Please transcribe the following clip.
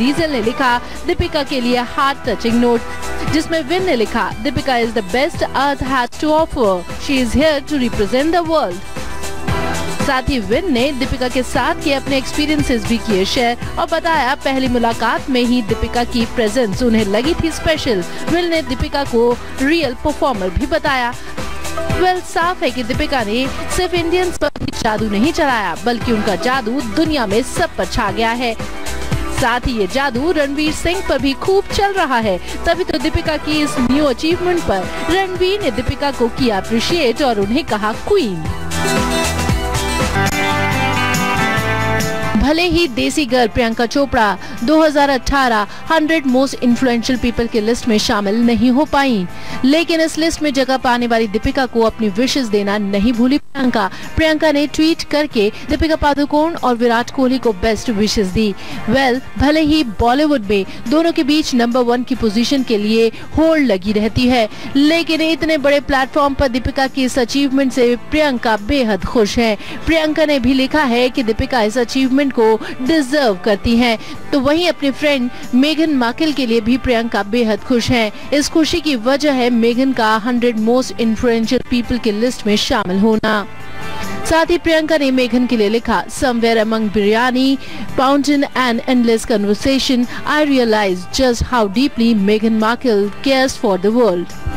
Diesel ने लिखा, दीपिका के लिए हार्ट टचिंग नोट जिसमें विन ने लिखा, Deepika is the best earth has to offer she is here to represent the world साथ ही विन ने दीपिका के साथ के अपने एक्सपीरियंसेस भी किए शेयर और बताया, पहली मुलाकात में ही दीपिका की प्रेजेंस उन्हें लगी थी स्पेशल विल ने दीपिका को रियल परफॉर्मर भी बताया। वेल साफ़ है कि दीपिका ने सिर्फ़ इंडियंस पर जादू नहीं चलाया, बल्कि उनका जादू दुनिया में सब पर छा गया है। साथ ही ये जादू रणवीर सिंह पर भी खूब चल रहा है। तभी तो दीपिका की इस न्यू अचीवमेंट पर रणवीर ने दीपिका को किया अप्रिशिएट और उन्हें कहा क्वीन भले ही desi girl Priyanka Chopra 2018 100 most influential people के लिस्ट में शामिल नहीं हो पाई। लेकिन इस लिस्ट में जगह पाने वाली दीपिका को अपनी विशेष देना नहीं भूली प्रियंका। प्रियंका ने ट्वीट करके दीपिका पादुकोण और विराट कोहली को बेस्ट विशेष दी। वेल well, भले ही बॉलीवुड में दोनों के बीच नंबर वन की पोजीशन के लिए होल्ड लगी रहती है लेकिन इतने बड़े प्लेटफॉर्म पर दीपिका की इस अचीवमेंट से प्रियंका बेहद खुश है। प्रियंका ने भी लिखा है कि दीपिका इस अचीवमेंट को डिजर्व करती हैं। तो वहीं अपने फ्रेंड मेघन मार्केल के लिए भी प्रियंका बेहद खुश हैं। इस खुशी की वजह है मेघन का 100 मोस्ट इन्फ्लुएंशियल पीपल के लिस्ट में शामिल होना। साथ ही प्रियंका ने मेघन के लिए लिखा somewhere among biryani fountain and endless conversation I realise just how deeply मेघन Markle cares for the world